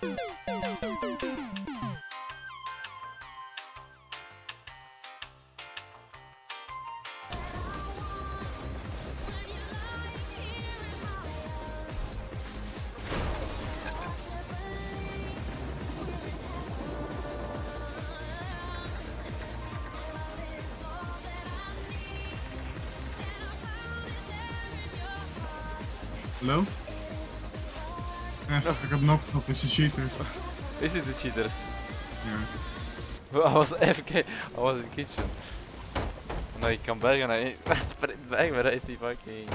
どどどどどどど。Ja, ik heb nog op, is de cheaters. Is it the cheaters? Ja. I was AFK, I was in the kitchen. Now you come back and I sprint back but I see fucking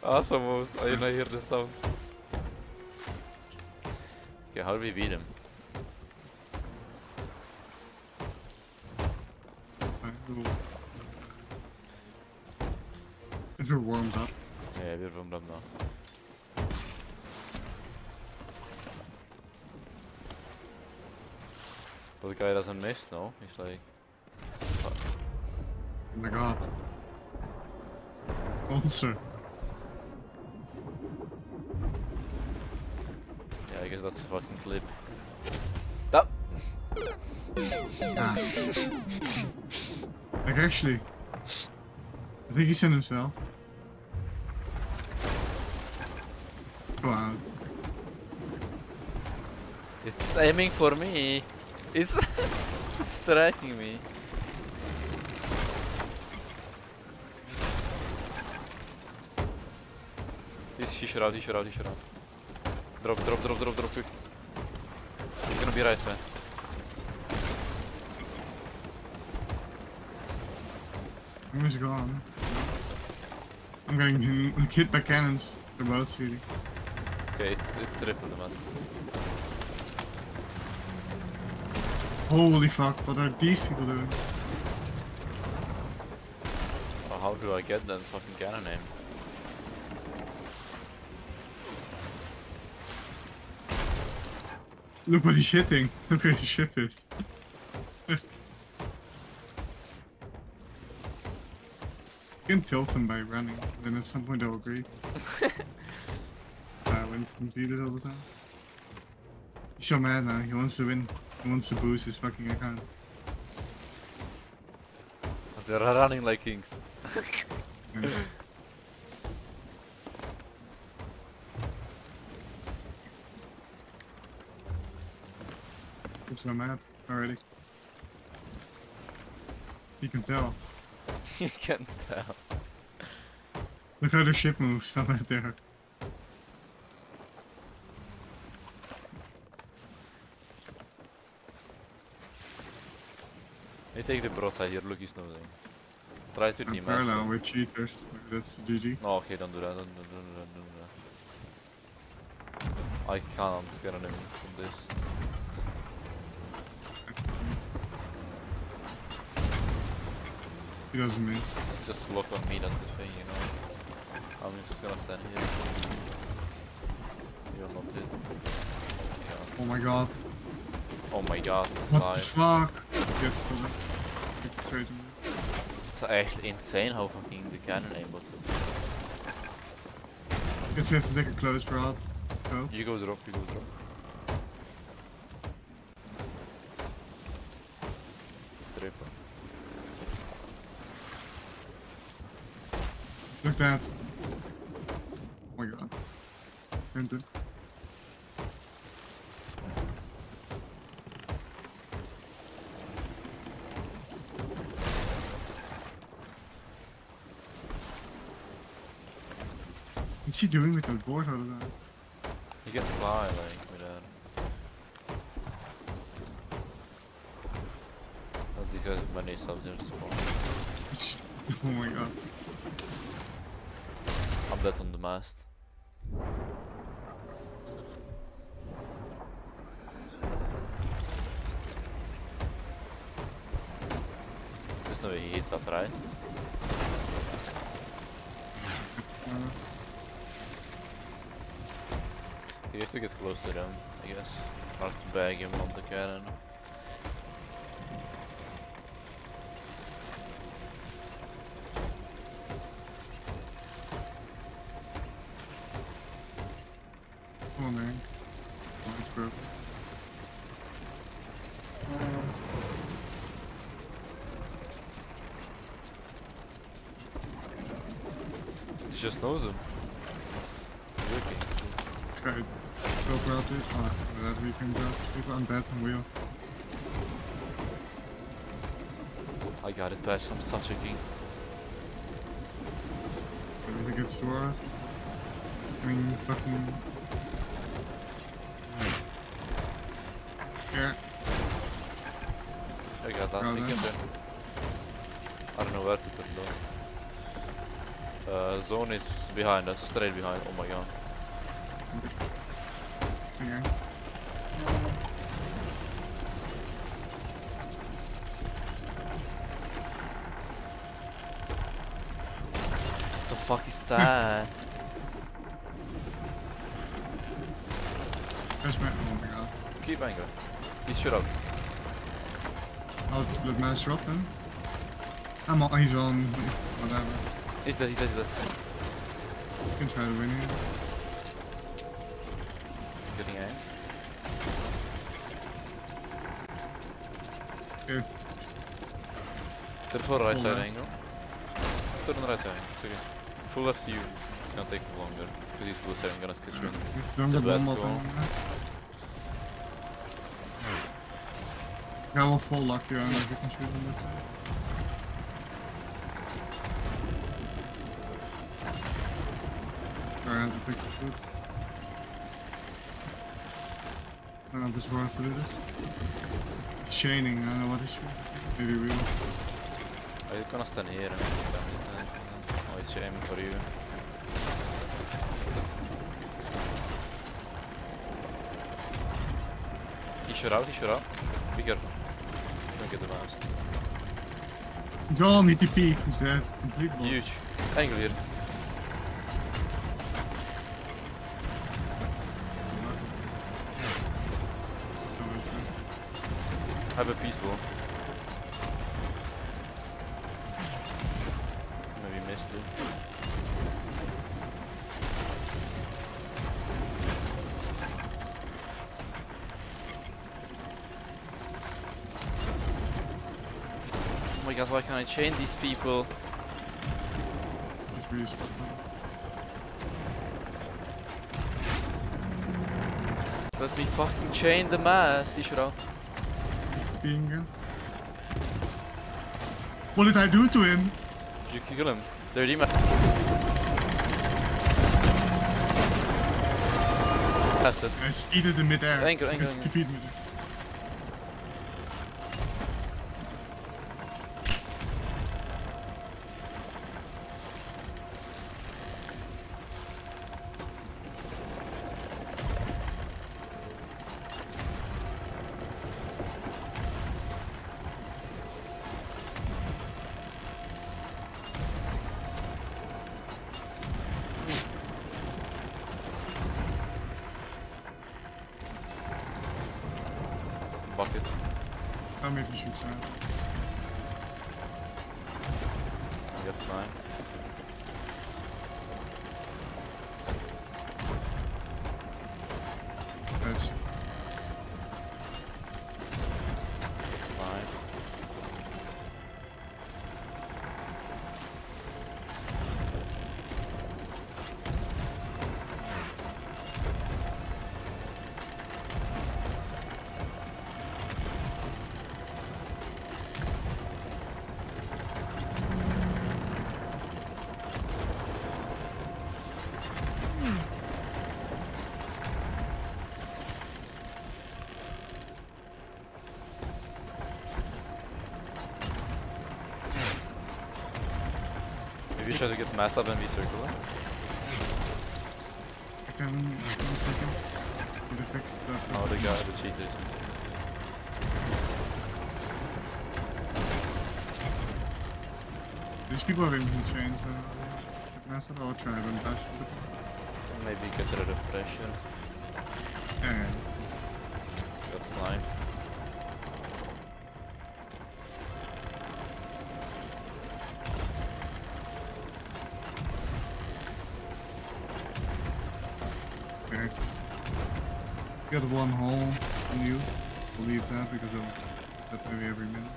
awesome moves. I did not hear the sound. Okay, how do we beat him? I will- It's weer warms up. Yeah, we're from up now. But the guy doesn't miss, no? He's like... Oh my god. Monster. Yeah, I guess that's a fucking clip. That! Ah. Like actually. I think he sent himself. Go out. It's aiming for me! It's striking me! He's, he should out, he should out, he should out. Drop, drop, drop, drop, drop, quick. He's gonna be right, man. Where's he gone? I'm getting him hit by cannons. They're both shooting. Okay, it's, it's triple the mast. Holy fuck, what are these people doing? Oh, how do I get that fucking cannon aim? Look what he's hitting. Look where his ship is. You can tilt them by running, then at some point they'll agree. uh, when computers all the time. He's so mad now, he wants to win. He wants to boost his fucking account. They're running like kings. Yeah. I'm so mad already. You can tell. you can tell. Look how the ship moves, how mad they are. You take the broadside here, look he's nosing. Try to team parallel with cheaters. That's GG. No, okay, don't do that, don't, don't, don't, don't, do that. I can't get an him from this. He doesn't miss. It's just lock on me, that's the thing, you know. I'm just gonna stand here. You're not hit. Yeah. Oh my god. Oh my god, this What guy. the fuck? Get to it. Get straight. It's echt insane how fucking the cannon aim, but Guess we have to take a close broad. Go. you go drop, you go drop. Stripper. Look at that. Oh my god. Same thing. What's he doing with that board all the time? You can fly like with that. Oh, these guys have many subs in spawn. Oh my god. I'm dead on the mast. There's no way he hits that, right? you have to get close to them, I guess. I'll have to bag him on the cannon. Man. He just knows him. It's right go out it. Oh, that we can people on and wheel. I got it, Patch. I'm such a king. It gets sword. I mean, fucking. Yeah, I got that. Done. can do. I don't know where to it though. Uh, zone is behind us, straight behind. Oh my god. That? That's my. Oh my god. Keep angry. He should have. Oh, the mass drop then? I'm on. He's on. Whatever. He's dead, he's dead, he's dead. You can try to win here. Getting aim. Okay. To the full right side angle. To the right side angle, it's okay. Full left you. It's gonna take longer. Because he's blue I'm gonna sketch you It's a bad call. Yeah, we'll full lock you. I know if you can shoot on that side. Or I have to pick the foot. I don't know if this works to do this. Chaining, I don't know what is shoot. Maybe we will. Are you gonna stand here and damage it? He's aiming for you. He shot out, he shot out. Be careful. Don't get the mouse. John, he TP. He's dead. Complete ball. Huge. Angle here. Have a peace ball. I chain these people? He's really spot. Let me fucking chain the mass, out. He's What did I do to him? Did you kill him? Dirty man. It. I skied in midair. Ankle, ankle, Because I'll make you Maybe we should get masked up and we circle it. I can. Second. Get it fixed. That's oh, No, it. the guy, the cheaters. These people have infinite chains. So mess it. I'll try and dash. Maybe get rid of pressure. Yeah, yeah. there. Got one hole on you. Believe that because I'll that maybe every minute.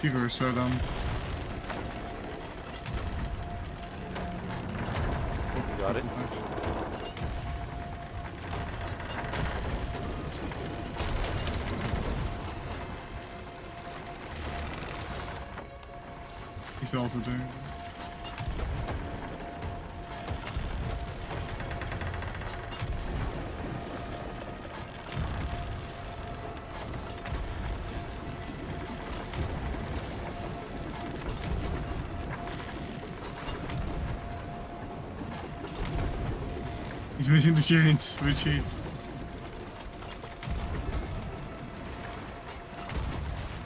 Keep are so dumb. Got it. He's also doing. He's missing the chains, which chains?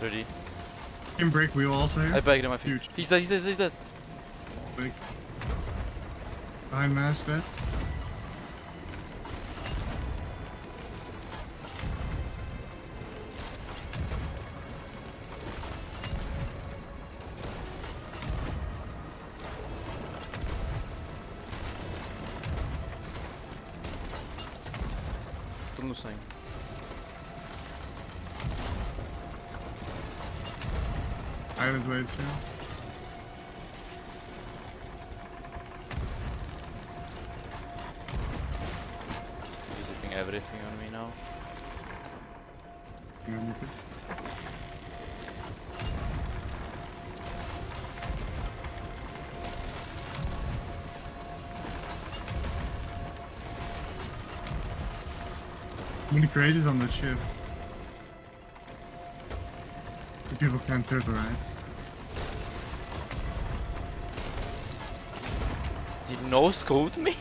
Ready. Can break wheel also here. I bagged him, I. Huge. He's dead, he's dead, he's dead. Big. Behind mask dead. Tunnel saying. Island wave too. Visiting everything on me now. You want me to? How many crazies on that ship? The people can't turtle, right? He no scoped me?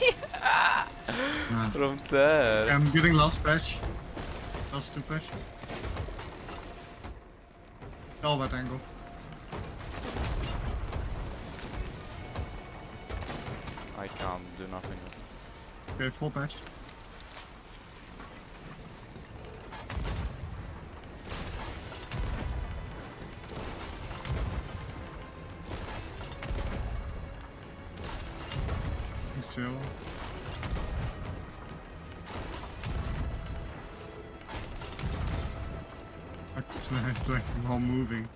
Nah. From there. I'm getting last patch. Last two patches. All that angle. I can't do nothing. Okay, full patch. Still. It's not like while moving.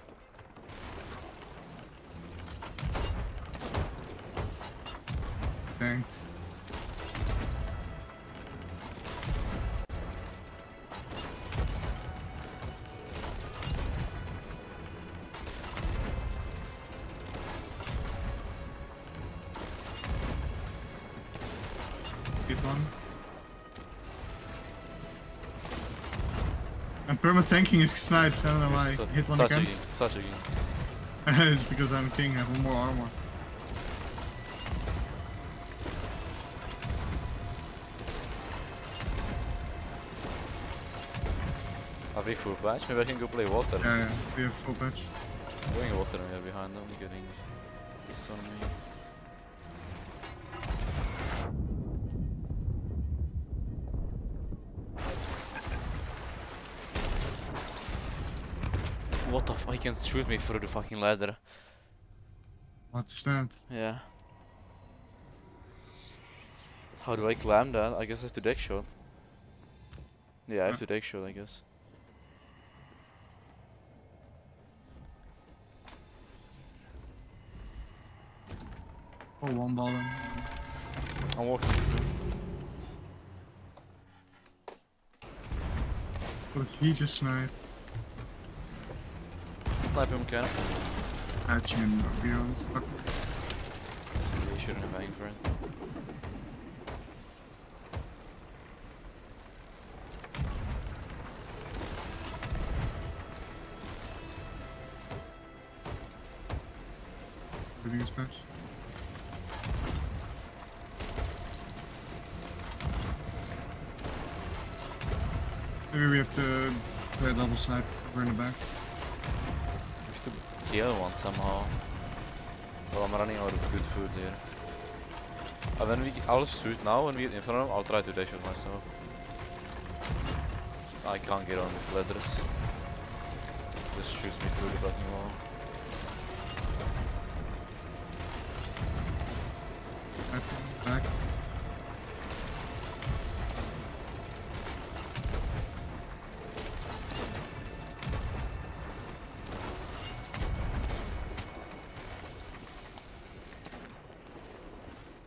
And perma tanking is snipes, I don't know why. Su- Hit one such again. a game, such a game. it's because I'm king, I have more armor. Are we full patch? Maybe I can go play water. Yeah, yeah, we have full patch. Going water we are behind them, getting this on me. Can shoot me through the fucking ladder. What's that? Yeah. How do I climb that? I guess I have to deck shot. Yeah, I have to deck shot, I guess. Oh, one bottom. I'm walking. What if he just sniped? Snipe him, can. Patch him, to be honest. Fuck. Yeah, you shouldn't have banged for it. Everything is patched. Maybe we have to play a double snipe over in the back. We other one somehow. Well, I'm running out of good food here. And when we I'll shoot now when we're in front of him, I'll try to dash shot myself. I can't get on with ladders. Just shoots me through the fucking wall.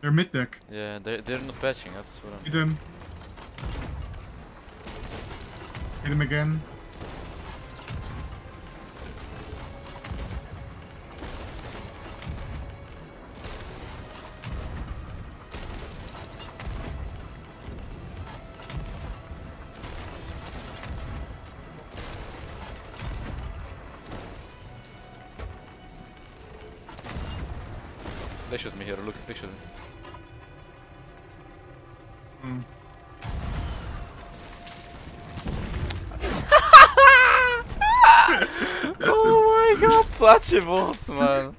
They're mid deck. Yeah, they they're not patching. That's what I'm. Hit him. Hit him again. They shot me here. Look, they shot me. Oh my